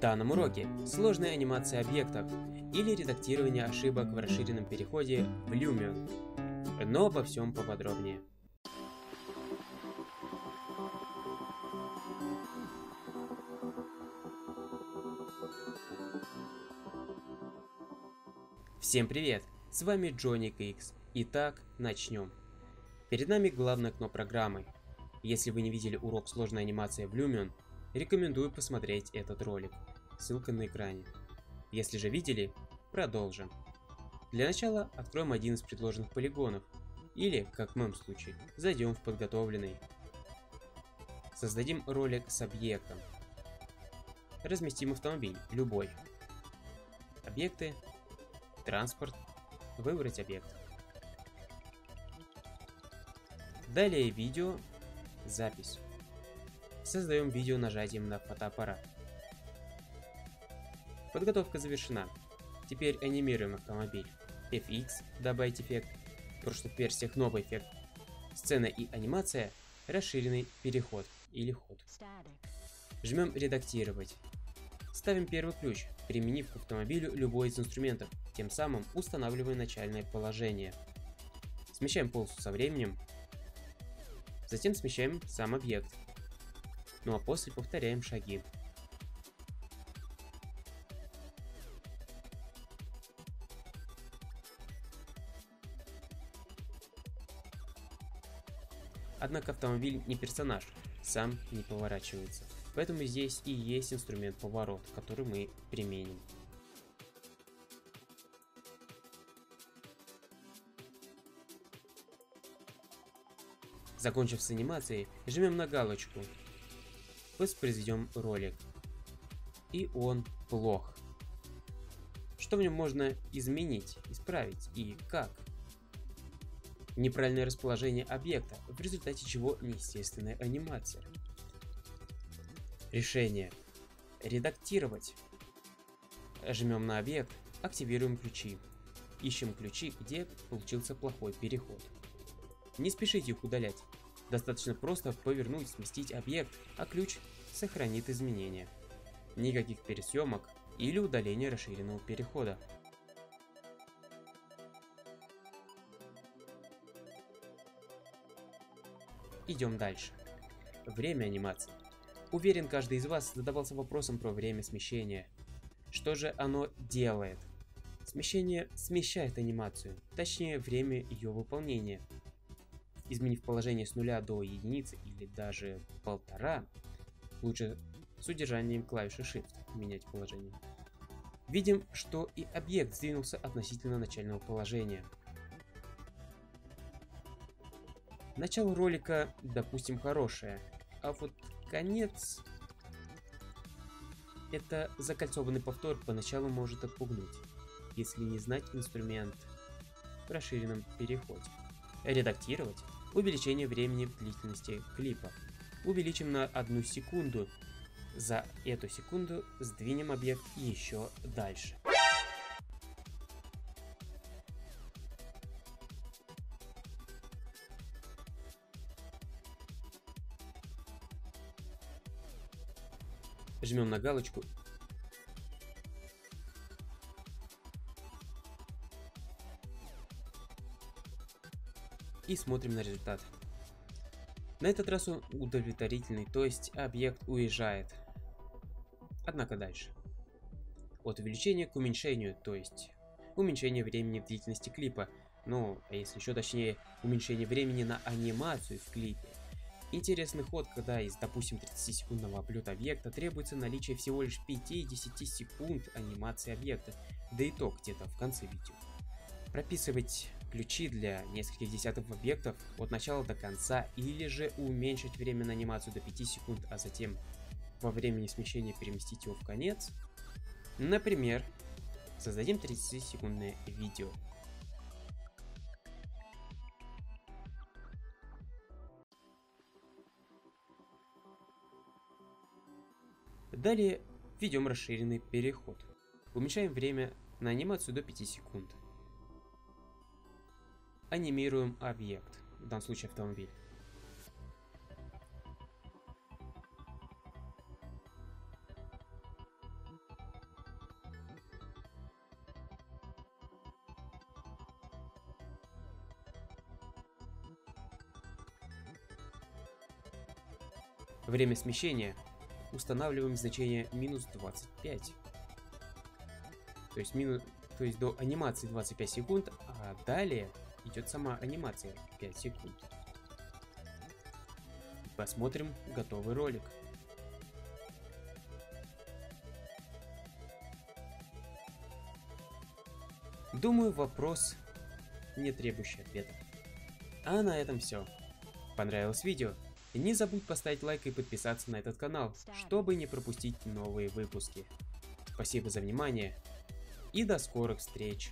Данном уроке сложная анимация объектов или редактирование ошибок в расширенном переходе в Lumion. Но обо всем поподробнее. Всем привет! С вами Джоник X. Итак, начнем. Перед нами главное окно программы. Если вы не видели урок сложной анимации в Lumion, рекомендую посмотреть этот ролик. Ссылка на экране. Если же видели, продолжим. Для начала откроем один из предложенных полигонов, или, как в моем случае, зайдем в подготовленный. Создадим ролик с объектом. Разместим автомобиль, любой. Объекты, транспорт, выбрать объект. Далее видео, запись. Создаем видео нажатием на фотоаппарат. Подготовка завершена. Теперь анимируем автомобиль. FX, добавить эффект, в прошлых версиях новый эффект. Сцена и анимация, расширенный переход или ход. Жмем редактировать. Ставим первый ключ, применив к автомобилю любой из инструментов, тем самым устанавливая начальное положение. Смещаем полосу со временем, затем смещаем сам объект. Ну а после повторяем шаги. Однако автомобиль не персонаж, сам не поворачивается. Поэтому здесь и есть инструмент поворот, который мы применим. Закончив с анимацией, жмем на галочку. Воспроизведем ролик. И он плох. Что в нем можно изменить, исправить и как? Неправильное расположение объекта, в результате чего неестественная анимация. Решение. Редактировать. Жмем на объект, активируем ключи. Ищем ключи, где получился плохой переход. Не спешите их удалять. Достаточно просто повернуть, сместить объект, а ключ сохранит изменения. Никаких пересъемок или удаления расширенного перехода. Идем дальше. Время анимации. Уверен, каждый из вас задавался вопросом про время смещения. Что же оно делает? Смещение смещает анимацию, точнее время ее выполнения изменив положение с нуля до единицы или даже полтора, лучше с удержанием клавиши Shift менять положение. Видим, что и объект сдвинулся относительно начального положения. Начало ролика, допустим, хорошее, а вот конец... Это закольцованный повтор поначалу может отпугнуть, если не знать инструмент в расширенном переходе. Редактировать увеличение времени длительности клипа. Увеличим на одну секунду. За эту секунду сдвинем объект еще дальше. Жмем на галочку и смотрим на результат. На этот раз он удовлетворительный, то есть объект уезжает. Однако дальше. От увеличения к уменьшению, то есть уменьшение времени длительности клипа, ну, а если еще точнее, уменьшение времени на анимацию в клипе. Интересный ход, когда из, допустим, 30-секундного облета объекта требуется наличие всего лишь 5-10 секунд анимации объекта, да и то где-то в конце видео. Прописывать ключи для нескольких десятков объектов от начала до конца, или же уменьшить время на анимацию до 5 секунд, а затем во времени смещения переместить его в конец. Например, создадим 30-секундное видео. Далее введем расширенный переход. Уменьшаем время на анимацию до 5 секунд анимируем объект, в данном случае автомобиль. Время смещения устанавливаем значение минус 25. То есть, мину... то есть до анимации 25 секунд, а далее идет сама анимация 5 секунд. Посмотрим готовый ролик. Думаю, вопрос не требующий ответа. А на этом все. Понравилось видео? Не забудь поставить лайк и подписаться на этот канал, чтобы не пропустить новые выпуски. Спасибо за внимание и до скорых встреч!